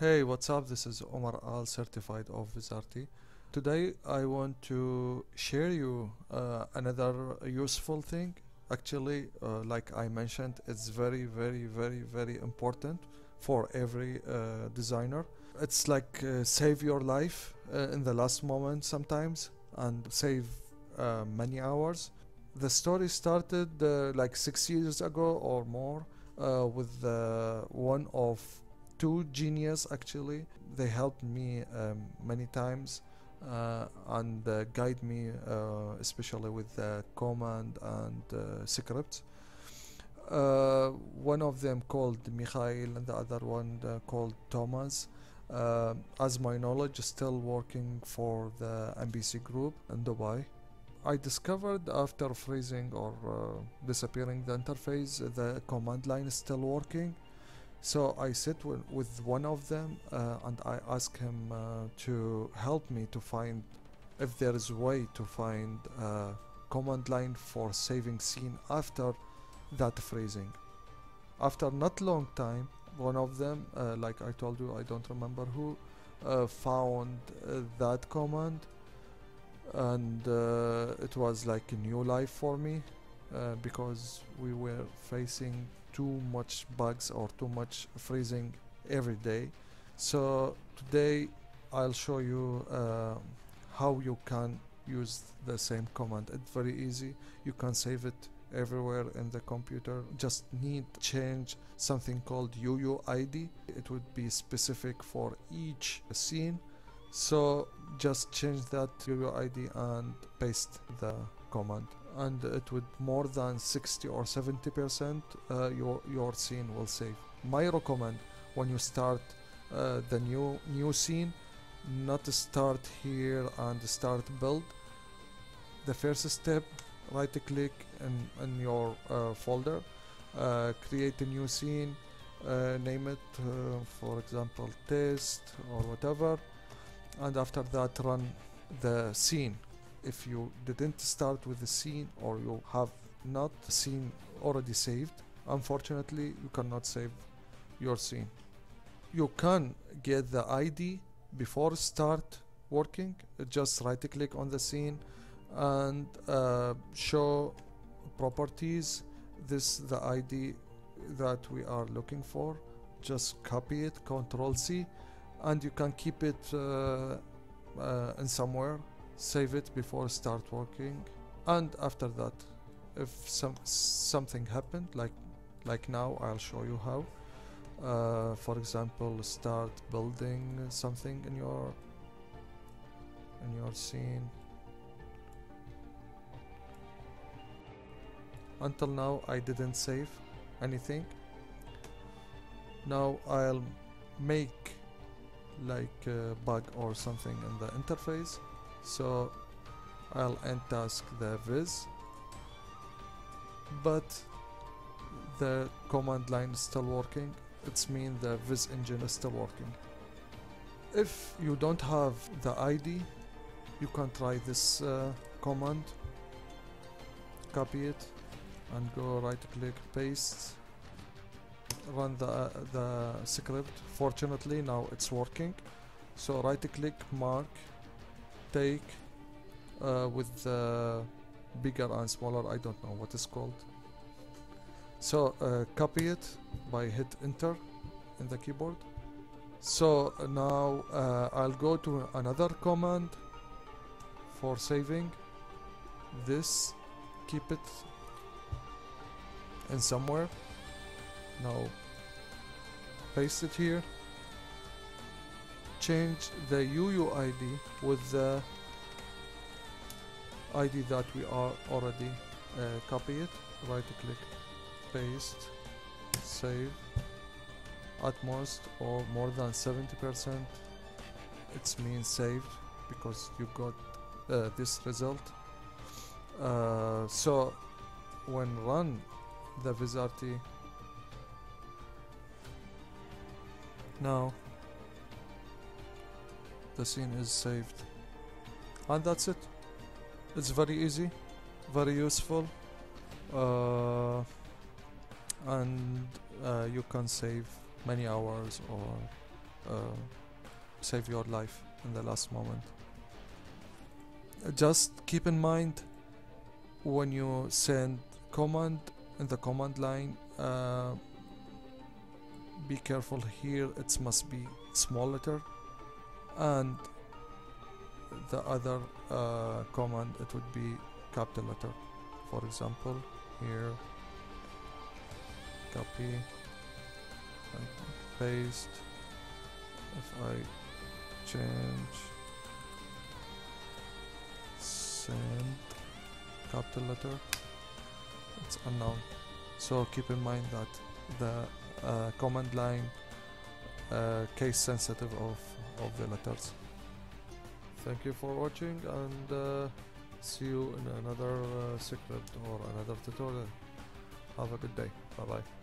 Hey, what's up? This is Omar Al, certified of Vizrt. Today I want to share you uh, another useful thing. Actually, uh, like I mentioned, it's very, very, very, very important for every uh, designer. It's like uh, save your life uh, in the last moment sometimes and save uh, many hours. The story started like six years ago or more with one of two genius actually. They helped me um, many times uh, and uh, guide me uh, especially with the command and uh, scripts. Uh, one of them called Mikhail and the other one uh, called Thomas. Uh, as my knowledge, still working for the MBC group in Dubai. I discovered after freezing or uh, disappearing the interface, the command line is still working. So I sit with one of them uh, and I ask him uh, to help me to find if there is a way to find a command line for saving scene after that freezing. After not long time, one of them, uh, like I told you, I don't remember who, uh, found uh, that command and uh, it was like a new life for me uh, because we were facing too much bugs or too much freezing every day. So today i'll show you uh, how you can use the same command. It's very easy. You can save it everywhere in the computer. Just need change something called uuid it would be specific for each scene. So just change that UUID and paste the command and it would more than 60 or 70 percent uh, your your scene will save. My recommend when you start uh, the new new scene not start here and start build. The first step right click in, in your uh, folder uh, create a new scene uh, name it uh, for example test or whatever. And after that run the scene if you didn't start with the scene or you have not scene already saved unfortunately you cannot save your scene. You can get the id before start working just right click on the scene and uh, show properties. This the id that we are looking for. Just copy it control c and you can keep it uh, uh, in somewhere save it before start working. And after that if some something happened like like now I'll show you how. Uh, for example start building something in your in your scene. Until now I didn't save anything. Now I'll make like a bug or something in the interface so I'll end task the viz. But the command line is still working. It's mean the viz engine is still working. If you don't have the ID you can try this uh, command. Copy it and go right click paste run the uh, the script. Fortunately now it's working. So right click mark take uh, with the bigger and smaller I don't know what it's called. So uh, copy it by hit enter in the keyboard. So uh, now uh, I'll go to another command for saving this. Keep it in somewhere. Now paste it here change the UUID with the ID that we are already uh, copy it right click paste save at most or more than 70% it's mean saved because you got uh, this result. Uh, so when run the Vizrt now the scene is saved. And that's it. It's very easy very useful uh, and uh, you can save many hours or uh, save your life in the last moment. Just keep in mind when you send command in the command line uh, be careful here. It must be small letter and the other uh, command it would be capital letter. For example here copy and paste. If I change send capital letter. It's unknown. So keep in mind that the uh, command line uh, case sensitive of, of the letters. Thank you for watching and uh, see you in another uh, secret or another tutorial. Have a good day. Bye bye